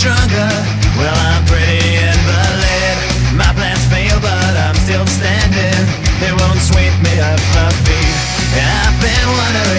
stronger. Well, I'm pretty invalid. My plans fail, but I'm still standing. They won't sweep me off my feet I've been one of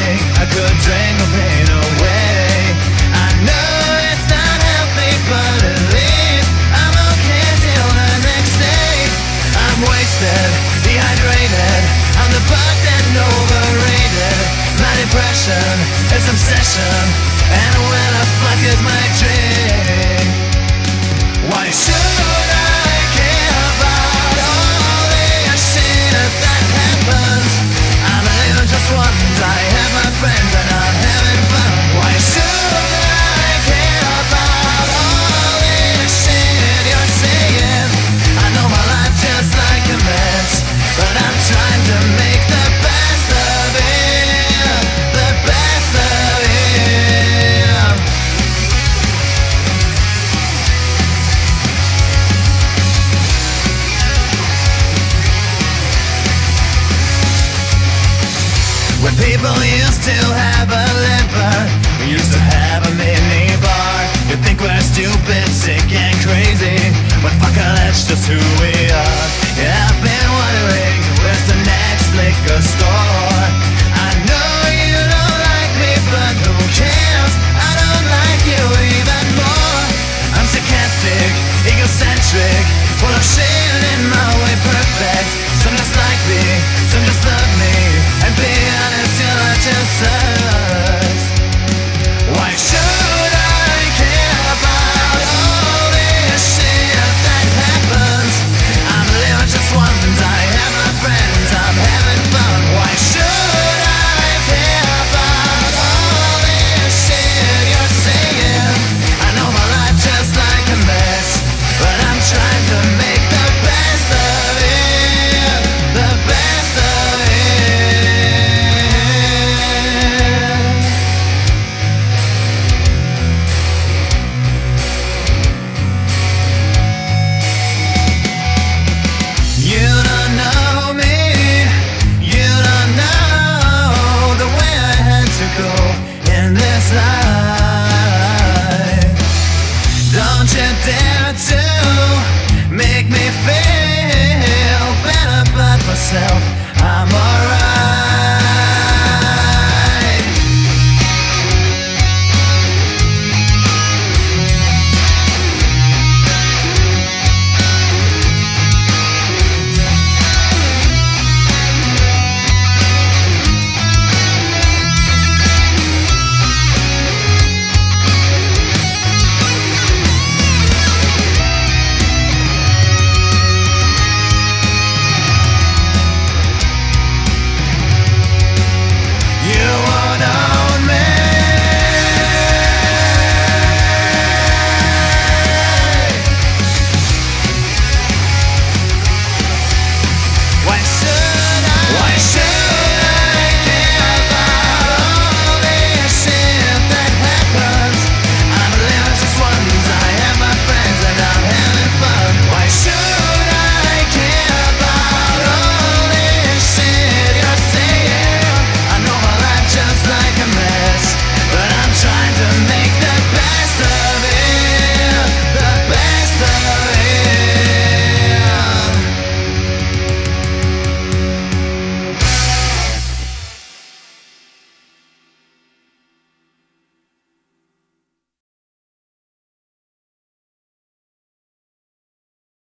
still have a liver. We used to have a mini bar. You think we're stupid, sick and crazy, but fuck it, that's just who we are. Yeah, I've been wondering where's the next liquor store. I know you don't like me, but who cares? I don't like you even more. I'm sarcastic, egocentric, full of shit in my way, perfect. Some just like me, some just love dare to make me feel better about myself. I'm alright.